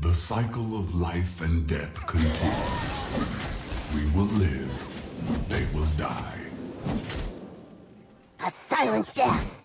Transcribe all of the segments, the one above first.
The cycle of life and death continues. We will live, they will die. A silent death.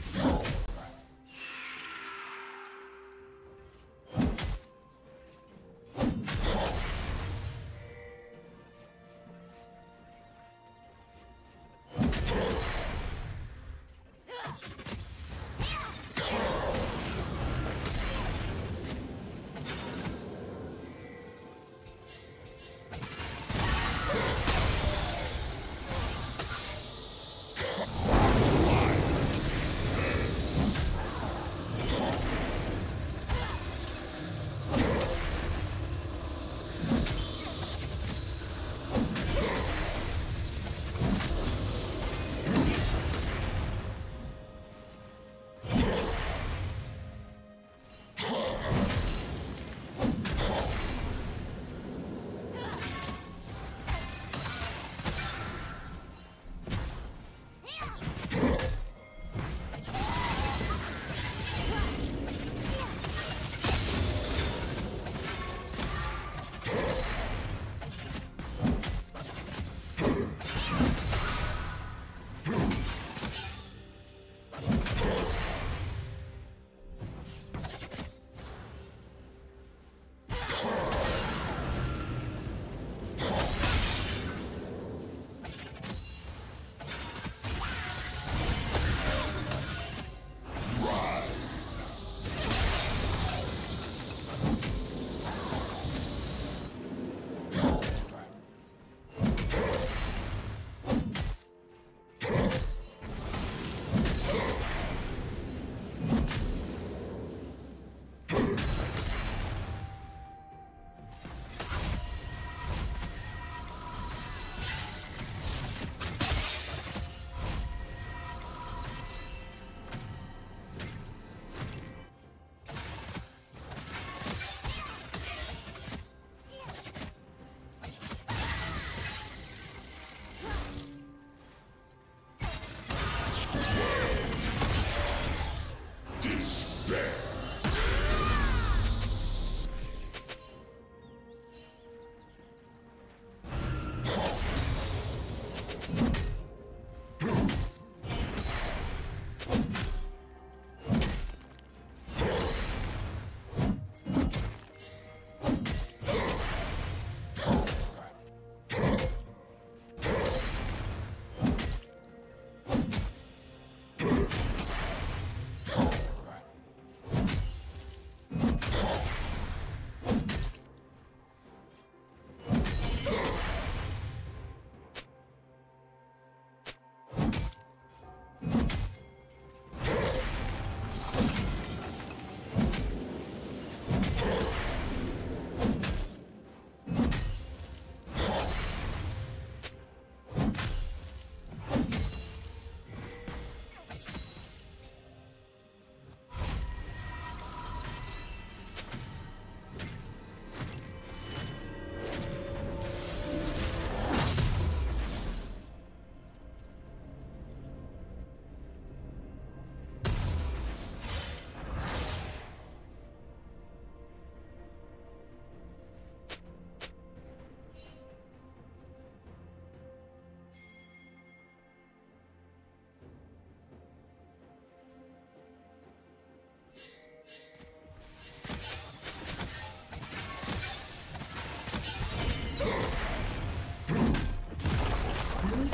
Ah!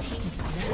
team slain.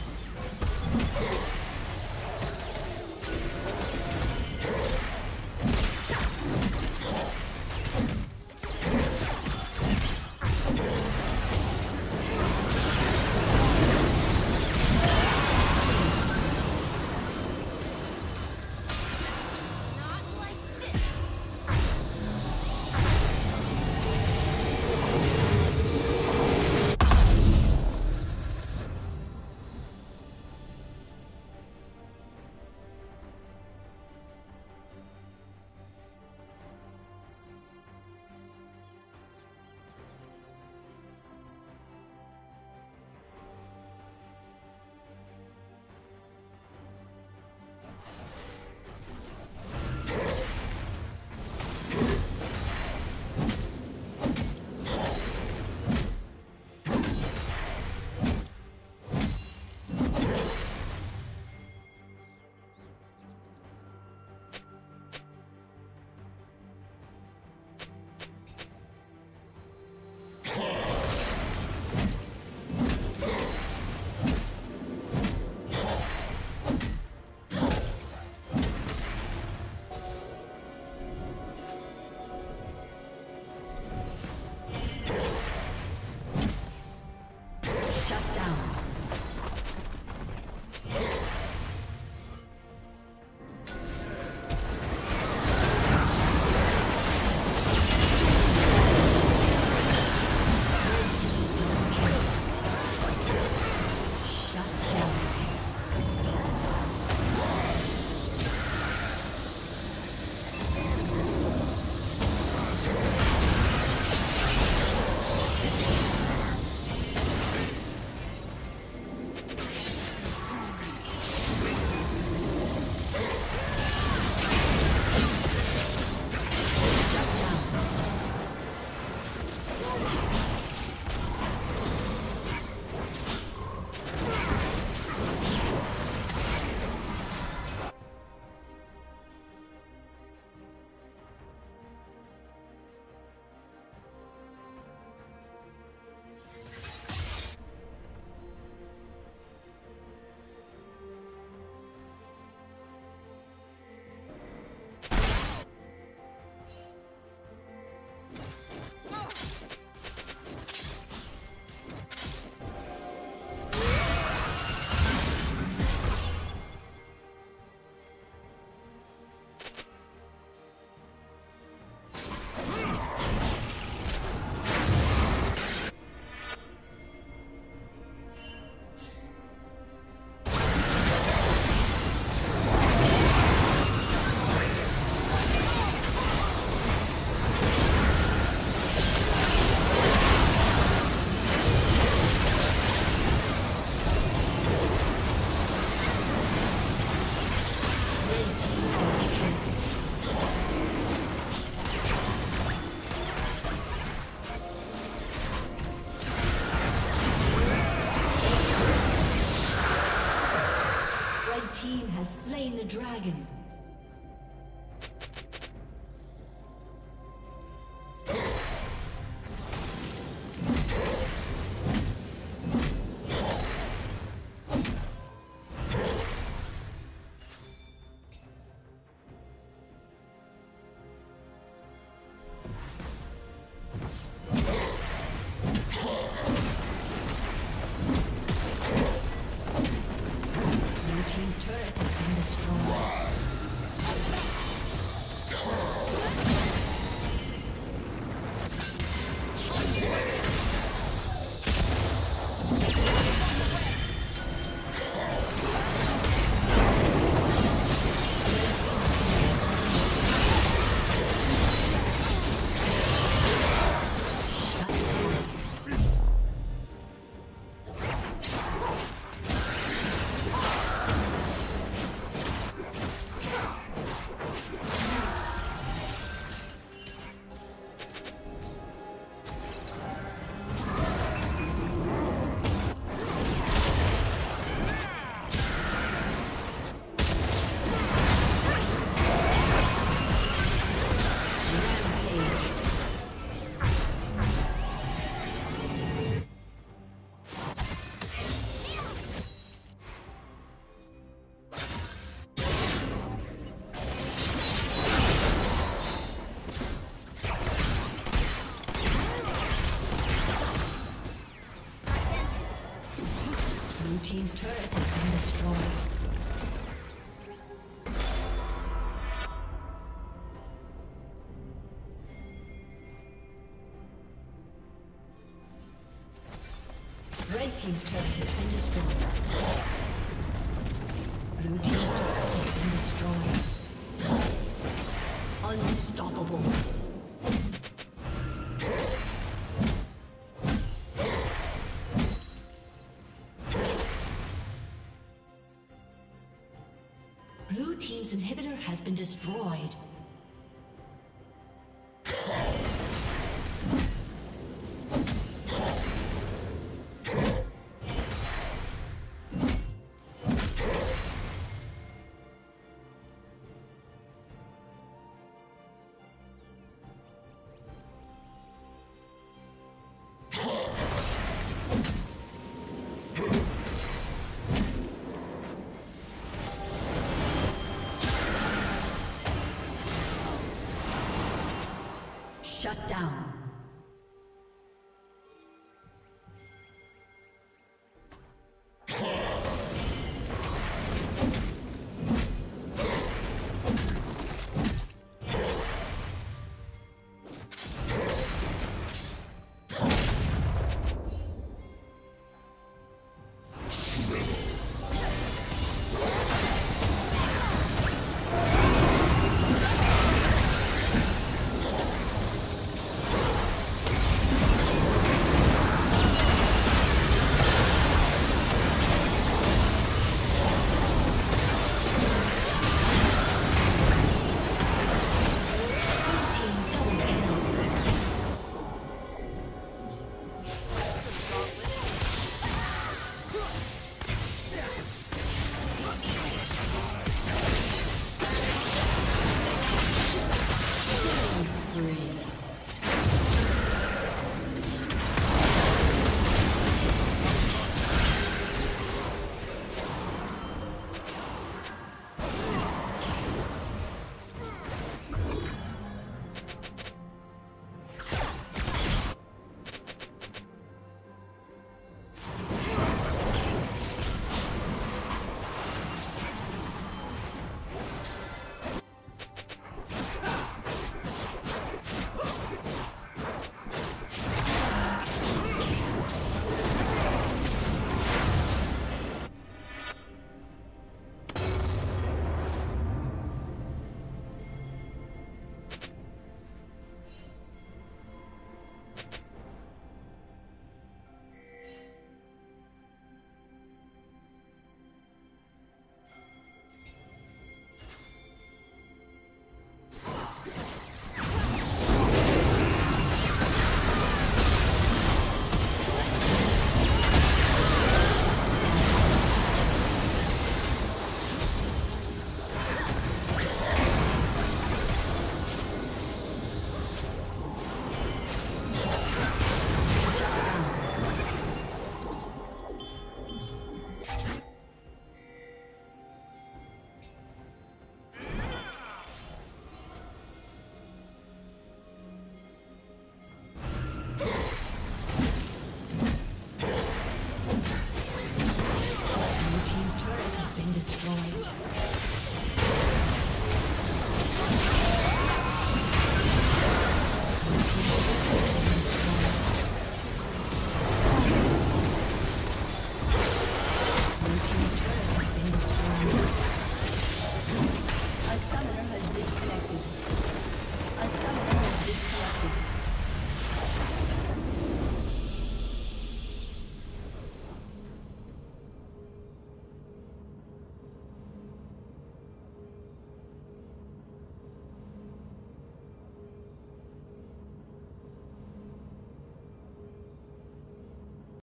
Team's turret has been destroyed. Blue Team's turret has been destroyed. Unstoppable. Blue Team's inhibitor has been destroyed.